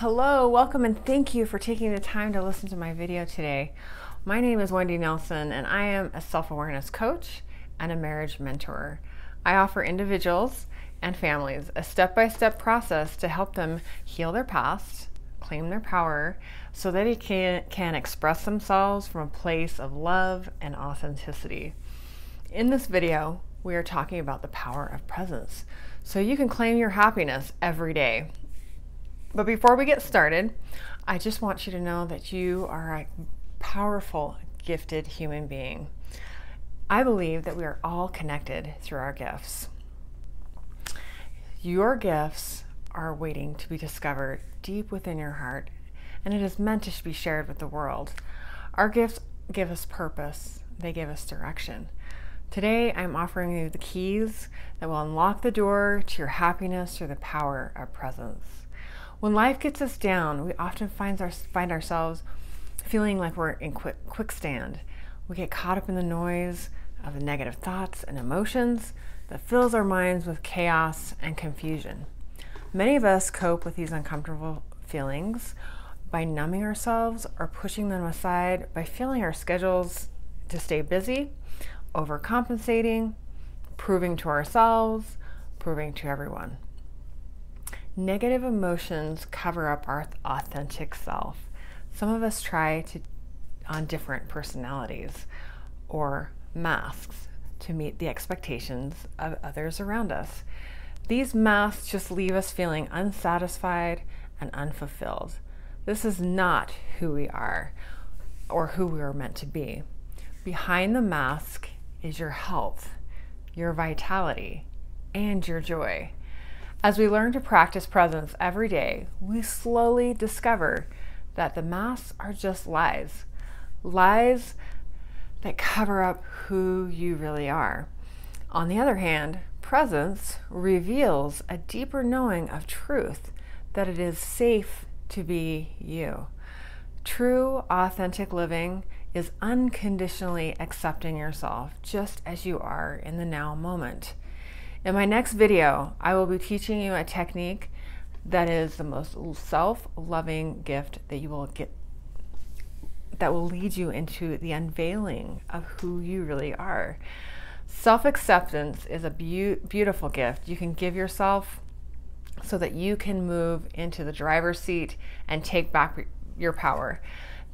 Hello, welcome, and thank you for taking the time to listen to my video today. My name is Wendy Nelson, and I am a self awareness coach and a marriage mentor. I offer individuals and families a step by step process to help them heal their past, claim their power, so that they can, can express themselves from a place of love and authenticity. In this video, we are talking about the power of presence so you can claim your happiness every day but before we get started, I just want you to know that you are a powerful, gifted human being. I believe that we are all connected through our gifts. Your gifts are waiting to be discovered deep within your heart, and it is meant to be shared with the world. Our gifts give us purpose, they give us direction. Today, I'm offering you the keys that will unlock the door to your happiness through the power of presence. When life gets us down, we often find, our, find ourselves feeling like we're in quick, quicksand. We get caught up in the noise of the negative thoughts and emotions that fills our minds with chaos and confusion. Many of us cope with these uncomfortable feelings by numbing ourselves or pushing them aside by filling our schedules to stay busy, overcompensating, proving to ourselves, proving to everyone. Negative emotions cover up our authentic self. Some of us try to on different personalities or masks to meet the expectations of others around us. These masks just leave us feeling unsatisfied and unfulfilled. This is not who we are or who we are meant to be. Behind the mask is your health, your vitality, and your joy. As we learn to practice presence every day, we slowly discover that the masks are just lies. Lies that cover up who you really are. On the other hand, presence reveals a deeper knowing of truth that it is safe to be you. True, authentic living is unconditionally accepting yourself just as you are in the now moment. In my next video, I will be teaching you a technique that is the most self-loving gift that you will get that will lead you into the unveiling of who you really are. Self-acceptance is a be beautiful gift you can give yourself so that you can move into the driver's seat and take back your power.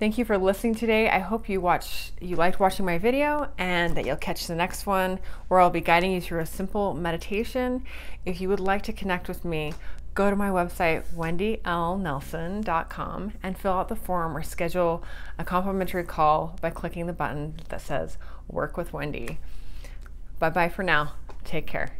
Thank you for listening today. I hope you watch you liked watching my video and that you'll catch the next one where I'll be guiding you through a simple meditation. If you would like to connect with me, go to my website wendylnelson.com and fill out the form or schedule a complimentary call by clicking the button that says work with Wendy. Bye-bye for now. Take care.